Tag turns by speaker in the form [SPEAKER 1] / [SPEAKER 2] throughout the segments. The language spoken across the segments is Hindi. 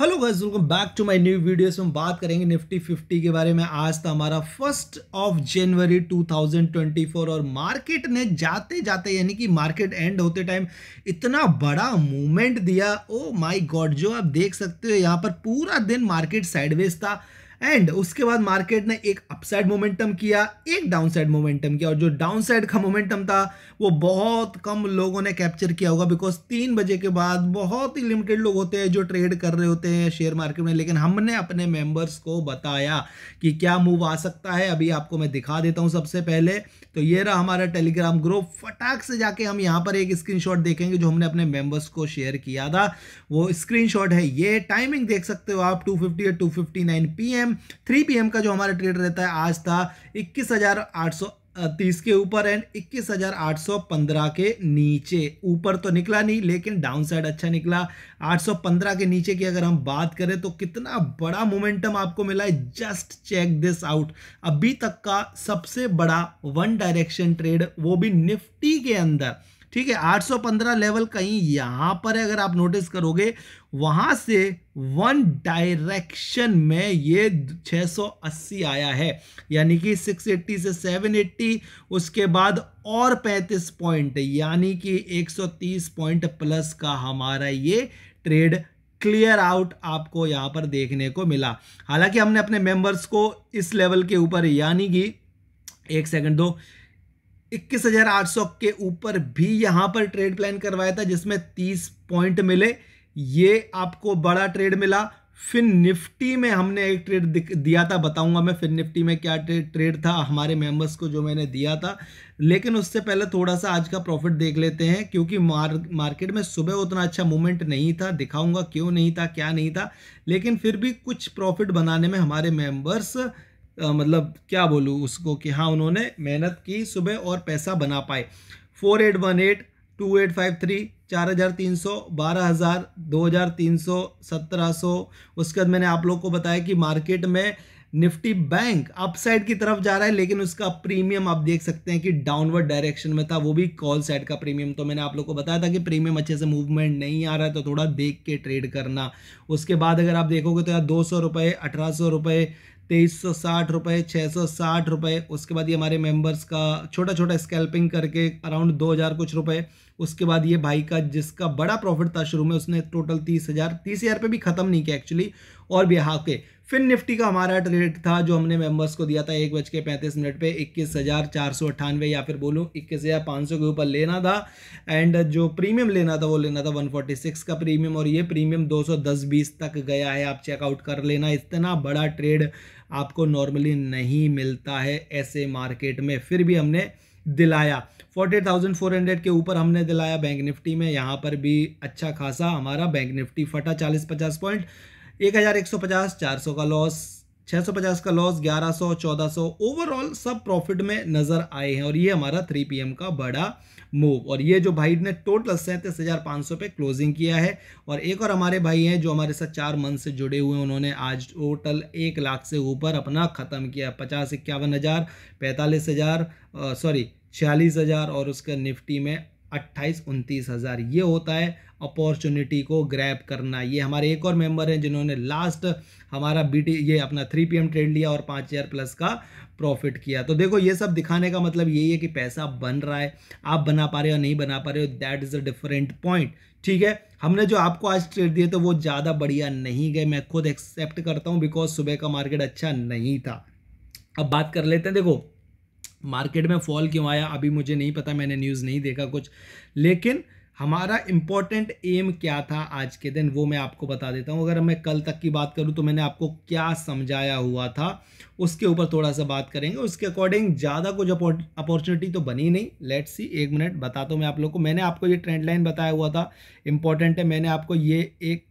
[SPEAKER 1] Hello guys welcome back to my new videos में बात करेंगे निफ्टी 50 के बारे में। आज था हमारा फ़र्स्ट ऑफ़ जनवरी 2024 और मार्केट ने जाते जाते यानी कि मार्केट एंड होते टाइम इतना बड़ा मूवमेंट दिया। ओ माय गॉड जो आप देख सकते हो, यहाँ पर पूरा दिन मार्केट साइडवेज था। एंड उसके बाद मार्केट ने एक अपसाइड मोमेंटम किया, एक डाउनसाइड मोमेंटम किया। और जो डाउनसाइड का मोमेंटम था, वो बहुत कम लोगों ने कैप्चर किया होगा बिकॉज़ तीन बजे के बाद बहुत ही लिमिटेड लोग होते हैं जो ट्रेड कर रहे होते हैं शेयर मार्केट में। लेकिन हमने अपने मेंबर्स को बताया कि क्या मूव आ सकता है। अभी आपको मैं दिखा देता हूँ सबसे पहले। तो ये रहा हमारा टेलीग्राम ग्रुप फटाक से जाके हम यहाँ पर एक स्क्रीन देखेंगे जो हमने अपने मेंबर्स को शेयर किया था। वो स्क्रीन है ये। टाइमिंग देख सकते हो आप two fifty two fifty nine P M three P M का जो हमारा ट्रेड रहता है आज था इक्कीस हज़ार आठ सौ तीस के ऊपर एंड इक्कीस हज़ार आठ सौ पंद्रह के नीचे। ऊपर तो निकला नहीं, लेकिन डाउन साइड अच्छा निकला। आठ सौ पंद्रह के नीचे की अगर हम बात करें तो कितना बड़ा मोमेंटम आपको मिला है। जस्ट चेक दिस आउट अभी तक का सबसे बड़ा वन डायरेक्शन ट्रेड वो भी निफ्टी के अंदर। ठीक है 815 लेवल कहीं यहाँ पर है, अगर आप नोटिस करोगे, वहाँ से वन डायरेक्शन में ये 680 आया है, यानी कि 680 से 780 उसके बाद और 35 पॉइंट, यानी कि 130 पॉइंट प्लस का हमारा ये ट्रेड क्लियर आउट आपको यहाँ पर देखने को मिला। हालाँकि हमने अपने मेंबर्स को इस लेवल के ऊपर, यानी कि एक सेकंड दो इक्कीस हज़ार आठ सौ के ऊपर भी यहाँ पर ट्रेड प्लान करवाया था जिसमें तीस पॉइंट मिले। ये आपको बड़ा ट्रेड मिला। फिर निफ्टी में हमने एक ट्रेड दिया था बताऊँगा मैं फिर निफ्टी में क्या ट्रेड था हमारे मेंबर्स को जो मैंने दिया था। लेकिन उससे पहले थोड़ा सा आज का प्रॉफिट देख लेते हैं क्योंकि मार, मार्केट में सुबह उतना अच्छा मूवमेंट नहीं था। दिखाऊँगा क्यों नहीं था क्या नहीं था। लेकिन फिर भी कुछ प्रॉफिट बनाने में हमारे मेंबर्स मतलब क्या बोलूँ उसको कि हाँ उन्होंने मेहनत की सुबह और पैसा बना पाए। Four eight one eight, two eight five three, चार हज़ार तीन सौ, बारह हज़ार, दो हज़ार तीन सौ, सत्रह सौ। उसके बाद मैंने आप लोग को बताया कि मार्केट में निफ्टी बैंक अपसाइड की तरफ़ जा रहा है, लेकिन उसका प्रीमियम आप देख सकते हैं कि डाउनवर्ड डायरेक्शन में था, वो भी कॉल साइड का प्रीमियम तो मैंने आप लोग को बताया था कि प्रीमियम अच्छे से मूवमेंट नहीं आ रहा है तो थोड़ा देख के ट्रेड करना। उसके बाद अगर आप देखोगे तो यार दो सौ रुपये अठारह सौ रुपये तेईस सौ साठ रुपये छः सौ साठ रुपये उसके बाद ये हमारे मेंबर्स का छोटा छोटा स्कैल्पिंग करके अराउंड दो हज़ार कुछ रुपए, उसके बाद ये भाई का जिसका बड़ा प्रॉफिट था शुरू में, उसने टोटल तीस हज़ार तीस हज़ार पे भी ख़त्म नहीं किया एक्चुअली और भी हाँ के फिर निफ्टी का हमारा ट्रेड था, जो हमने मेंबर्स को दिया था एक बज के पैंतीस मिनट पे, इक्कीस हज़ार चार सौ अट्ठानवे या फिर बोलूँ, इक्कीस हज़ार पाँच सौ के ऊपर लेना था। एंड जो प्रीमियम लेना था, वो लेना था वन फोर्टी सिक्स का प्रीमियम और ये प्रीमियम दो सौ दस बीस तक गया है। आप चेकआउट कर लेना, इतना बड़ा ट्रेड आपको नॉर्मली नहीं मिलता है ऐसे मार्केट में। फिर भी हमने दिलाया। फोर्टी थाउज़ेंड फोर हंड्रेड के ऊपर हमने दिलाया बैंक निफ्टी में। यहाँ पर भी अच्छा खासा हमारा बैंक निफ्टी फटा चालीस पचास पॉइंट। एक हज़ार एक सौ पचास, चार सौ का लॉस 650 का लॉस ग्यारह सौ, चौदह सौ। ओवरऑल सब प्रॉफिट में नज़र आए हैं और ये हमारा 3 पीएम का बड़ा मूव और ये जो भाई ने टोटल सैंतीस हज़ार पाँच सौ पे क्लोजिंग किया है और एक और हमारे भाई हैं जो हमारे साथ चार मंथ से जुड़े हुए हैं, उन्होंने आज टोटल एक लाख से ऊपर अपना ख़त्म किया। पचास इक्यावन हज़ार, पैंतालीस हज़ार सॉरी छियालीस हज़ार और उसका निफ्टी में अट्ठाईस, उनतीस हज़ार। ये होता है अपॉर्चुनिटी को ग्रैब करना। ये हमारे एक और मेंबर हैं जिन्होंने लास्ट हमारा बीटी ये अपना थ्री पीएम ट्रेड लिया और पाँच हज़ार प्लस का प्रॉफिट किया। तो देखो, ये सब दिखाने का मतलब यही है कि पैसा बन रहा है। आप बना पा रहे हो, नहीं बना पा रहे हो that is a different point ठीक है? हमने जो आपको आज ट्रेड दिए तो वो ज़्यादा बढ़िया नहीं गए। मैं खुद एक्सेप्ट करता हूँ बिकॉज़ सुबह का मार्केट अच्छा नहीं था। अब बात कर लेते हैं। देखो मार्केट में फॉल क्यों आया, अभी मुझे नहीं पता, मैंने न्यूज़ नहीं देखा कुछ। लेकिन हमारा इम्पोर्टेंट एम क्या था आज के दिन, वो मैं आपको बता देता हूँ। अगर मैं कल तक की बात करूँ तो मैंने आपको क्या समझाया हुआ था, उसके ऊपर थोड़ा सा बात करेंगे। उसके अकॉर्डिंग ज़्यादा कुछ अपॉर्चुनिटी तो बनी नहीं। लेट्स सी एक मिनट, बताता हूँ मैं आप लोग को। मैंने आपको ये ट्रेंड लाइन बताया हुआ था। इंपॉर्टेंट है, मैंने आपको ये एक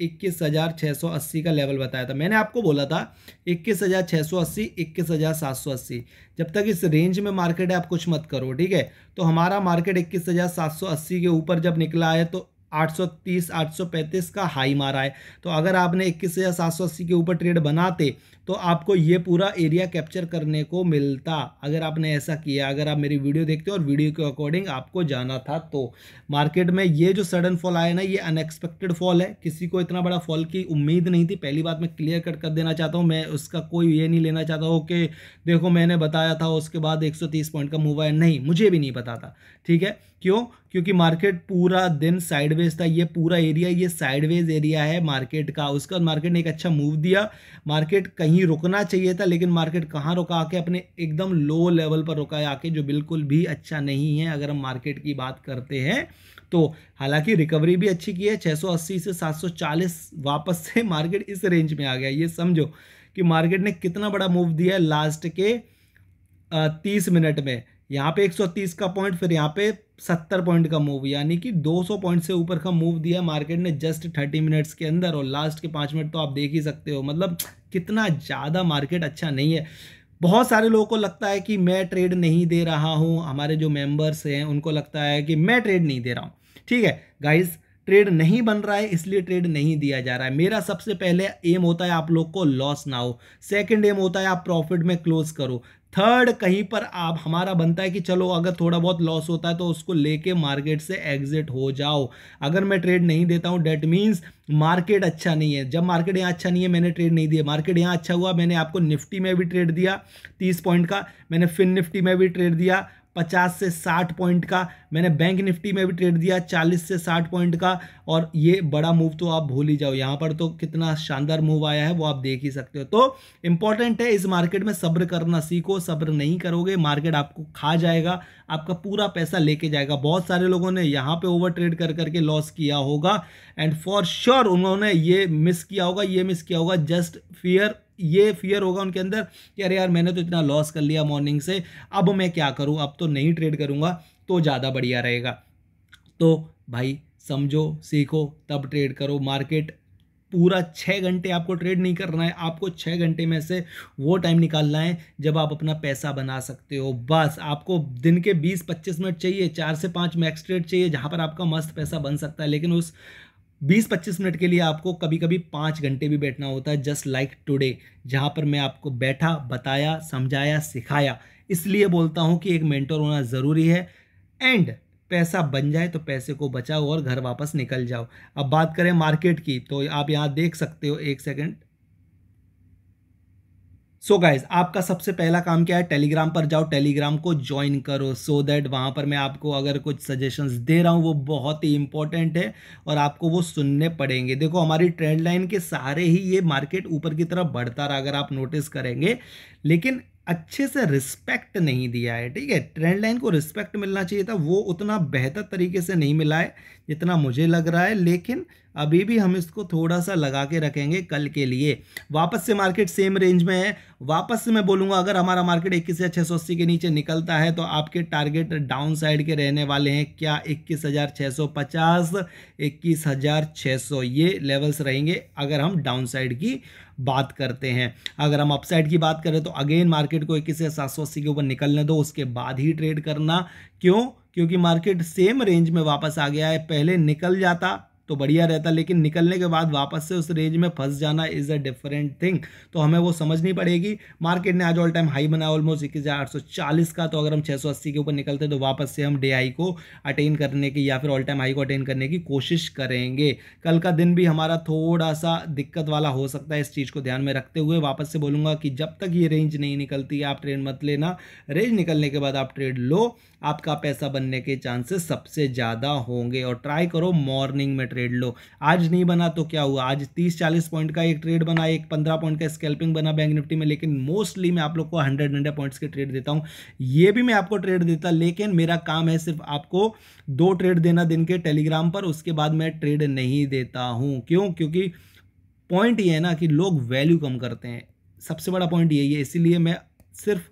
[SPEAKER 1] इक्कीस हज़ार छः सौ अस्सी का लेवल बताया था। मैंने आपको बोला था इक्कीस हज़ार छः सौ अस्सी, इक्कीस हज़ार सात सौ अस्सी। जब तक इस रेंज में मार्केट है, आप कुछ मत करो, ठीक है? तो हमारा मार्केट इक्कीस हज़ार सात सौ अस्सी के ऊपर जब निकला है तो 830 835 का हाई मारा है। तो अगर आपने इक्कीस हज़ार सात सौ अस्सी के ऊपर ट्रेड बनाते तो आपको ये पूरा एरिया कैप्चर करने को मिलता। अगर आपने ऐसा किया, अगर आप मेरी वीडियो देखते हो और वीडियो के अकॉर्डिंग आपको जाना था तो मार्केट में ये जो सडन फॉल आया ना, ये अनएक्सपेक्टेड फॉल है। किसी को इतना बड़ा फॉल की उम्मीद नहीं थी। पहली बात मैं क्लियर कट कर देना चाहता हूँ। मैं उसका कोई ये नहीं लेना चाहता हूँ कि देखो, मैंने बताया था, उसके बाद एक सौ तीस पॉइंट का मूव आया। नहीं, मुझे भी नहीं पता था। ठीक है? क्यों? क्योंकि मार्केट पूरा दिन साइडवेज था। ये पूरा एरिया ये साइडवेज एरिया है मार्केट का। उसका मार्केट ने एक अच्छा मूव दिया। मार्केट कहीं रुकना चाहिए था, लेकिन मार्केट कहाँ रुका? आके अपने एकदम लो लेवल पर रुका है आके, जो बिल्कुल भी अच्छा नहीं है, अगर हम मार्केट की बात करते हैं तो हालाँकि रिकवरी भी अच्छी की है 680 से 740 वापस से मार्केट इस रेंज में आ गया ये समझो कि मार्केट ने कितना बड़ा मूव दिया है लास्ट के तीस मिनट में। यहाँ पे 130 का पॉइंट फिर यहाँ पे 70 पॉइंट का मूव यानी कि 200 पॉइंट से ऊपर का मूव दिया मार्केट ने जस्ट 30 मिनट्स के अंदर, और लास्ट के पाँच मिनट तो आप देख ही सकते हो। मतलब कितना ज़्यादा मार्केट अच्छा नहीं है। बहुत सारे लोगों को लगता है कि मैं ट्रेड नहीं दे रहा हूँ, हमारे जो मेंबर्स हैं, उनको लगता है कि मैं ट्रेड नहीं दे रहा हूँ। ठीक है गाइज़ ट्रेड नहीं बन रहा है, इसलिए ट्रेड नहीं दिया जा रहा है। मेरा सबसे पहले एम होता है आप लोग को लॉस ना हो सेकंड एम होता है आप प्रॉफिट में क्लोज करो। थर्ड कहीं पर आप, हमारा बनता है कि चलो अगर थोड़ा बहुत लॉस होता है तो उसको लेके मार्केट से एग्जिट हो जाओ। अगर मैं ट्रेड नहीं देता हूँ डेट मीन्स मार्केट अच्छा नहीं है। जब मार्केट यहाँ अच्छा नहीं है, मैंने ट्रेड नहीं दिया। मार्केट यहाँ अच्छा हुआ, मैंने आपको निफ्टी में भी ट्रेड दिया तीस पॉइंट का, मैंने फिन निफ्टी में भी ट्रेड दिया। पचास से साठ पॉइंट का। मैंने बैंक निफ्टी में भी ट्रेड दिया, चालीस से साठ पॉइंट का। और ये बड़ा मूव तो आप भूल ही जाओ। यहाँ पर तो कितना शानदार मूव आया है, वो आप देख ही सकते हो। तो इंपॉर्टेंट है, इस मार्केट में सब्र करना सीखो, सब्र नहीं करोगे मार्केट आपको खा जाएगा, आपका पूरा पैसा लेके जाएगा। बहुत सारे लोगों ने यहाँ पे ओवर ट्रेड कर करके लॉस किया होगा। एंड फॉर श्योर उन्होंने ये मिस किया होगा, ये मिस किया होगा। जस्ट फियर ये फियर होगा उनके अंदर कि अरे यार, मैंने तो इतना लॉस कर लिया मॉर्निंग से, अब मैं क्या करूँ? अब तो नहीं ट्रेड करूँगा तो ज़्यादा बढ़िया रहेगा। तो भाई, समझो, सीखो, तब ट्रेड करो। मार्केट पूरा छः घंटे आपको ट्रेड नहीं करना है, आपको छः घंटे में से वो टाइम निकालना है, जब आप अपना पैसा बना सकते हो। बस, आपको दिन के 20-25 मिनट चाहिए, चार से पाँच मैक्स ट्रेड चाहिए, जहाँ पर आपका मस्त पैसा बन सकता है। लेकिन उस 20-25 मिनट के लिए आपको कभी कभी पाँच घंटे भी बैठना होता है जस्ट लाइक टुडे जहाँ पर मैं आपको बैठा, बताया, समझाया, सिखाया। इसलिए बोलता हूँ कि एक मेंटर होना ज़रूरी है एंड पैसा बन जाए तो पैसे को बचाओ और घर वापस निकल जाओ। अब बात करें मार्केट की तो आप यहाँ देख सकते हो, एक सेकेंड सो so गाइज़ आपका सबसे पहला काम क्या है? टेलीग्राम पर जाओ टेलीग्राम को ज्वाइन करो सो दैट वहाँ पर मैं आपको अगर कुछ सजेशंस दे रहा हूँ, वो बहुत ही इंपॉर्टेंट है और आपको वो सुनने पड़ेंगे। देखो, हमारी ट्रेंड लाइन के सहारे ही ये मार्केट ऊपर की तरफ़ बढ़ता रहा, अगर आप नोटिस करेंगे। लेकिन अच्छे से रिस्पेक्ट नहीं दिया है, ठीक है? ट्रेंड लाइन को रिस्पेक्ट मिलना चाहिए था, वो उतना बेहतर तरीके से नहीं मिला है, जितना मुझे लग रहा है, लेकिन अभी भी हम इसको थोड़ा सा लगा के रखेंगे कल के लिए। वापस से मार्केट सेम रेंज में है। वापस से मैं बोलूँगा, अगर हमारा मार्केट इक्कीस या छः सौ अस्सी के नीचे निकलता है तो आपके टारगेट डाउन साइड के रहने वाले हैं। क्या इक्कीस हज़ार छः सौ पचास? इक्कीस हज़ार छः सौ ये लेवल्स रहेंगे, अगर हम डाउन साइड की बात करते हैं। अगर हम अपसाइड की बात करें तो अगेन मार्केट को इक्कीस सात सौ अस्सी के ऊपर निकलने दो, उसके बाद ही ट्रेड करना। क्यों? क्योंकि मार्केट सेम रेंज में वापस आ गया है। पहले निकल जाता तो बढ़िया रहता, लेकिन निकलने के बाद वापस से उस रेंज में फंस जाना इज़ अ डिफरेंट थिंग तो हमें वो समझनी पड़ेगी। मार्केट ने आज ऑल टाइम हाई बनाया ऑलमोस्ट इक्कीस का तो अगर हम छः सौ अस्सी के ऊपर निकलते तो वापस से हम डे हाई को अटेन करने की या फिर ऑल टाइम हाई को अटेन करने की कोशिश करेंगे। कल का दिन भी हमारा थोड़ा सा दिक्कत वाला हो सकता है इस चीज़ को ध्यान में रखते हुए। वापस से बोलूँगा कि जब तक ये रेंज नहीं निकलती, आप ट्रेड मत लेना। रेंज निकलने के बाद आप ट्रेड लो। आपका पैसा बनने के चांसेस सबसे ज़्यादा होंगे। और ट्राई करो मॉर्निंग में ट्रेड लो। आज नहीं बना तो क्या हुआ? आज तीस चालीस पॉइंट का एक ट्रेड बना, एक पंद्रह पॉइंट का स्कैल्पिंग बना बैंक निफ्टी में, लेकिन मोस्टली मैं आप लोग को हंड्रेड हंड्रेड पॉइंट्स के ट्रेड देता हूँ। ये भी मैं आपको ट्रेड देता, लेकिन मेरा काम है सिर्फ़ आपको दो ट्रेड देना दिन के टेलीग्राम पर, उसके बाद मैं ट्रेड नहीं देता हूँ। क्यों? क्योंकि पॉइंट ये है ना कि लोग वैल्यू कम करते हैं। सबसे बड़ा पॉइंट यही है, इसीलिए मैं सिर्फ़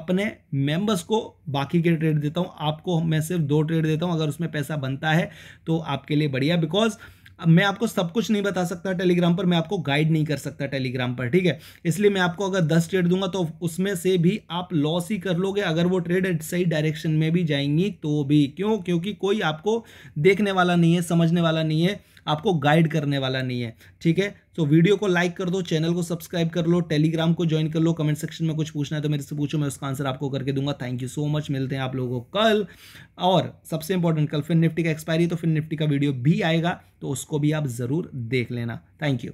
[SPEAKER 1] अपने मेंबर्स को बाकी के ट्रेड देता हूँ। आपको मैं सिर्फ़ दो ट्रेड देता हूँ, अगर उसमें पैसा बनता है तो आपके लिए बढ़िया। बिकॉज़ मैं आपको सब कुछ नहीं बता सकता टेलीग्राम पर, मैं आपको गाइड नहीं कर सकता टेलीग्राम पर, ठीक है? इसलिए मैं आपको अगर दस ट्रेड दूँगा तो उसमें से भी आप लॉस ही कर लोगे। अगर वो ट्रेड सही डायरेक्शन में भी जाएँगी तो भी। क्यों? क्योंकि कोई आपको देखने वाला नहीं है, समझने वाला नहीं है। आपको गाइड करने वाला नहीं है, ठीक है? तो वीडियो को लाइक कर दो चैनल को सब्सक्राइब कर लो टेलीग्राम को ज्वाइन कर लो कमेंट सेक्शन में कुछ पूछना है तो मेरे से पूछो, मैं उसका आंसर आपको करके दूँगा। थैंक यू सो मच मिलते हैं आप लोगों को कल। और सबसे इंपॉर्टेंट कल फिर निफ्टी का एक्सपायरी तो फिर निफ्टी का वीडियो भी आएगा तो उसको भी आप ज़रूर देख लेना। Thank you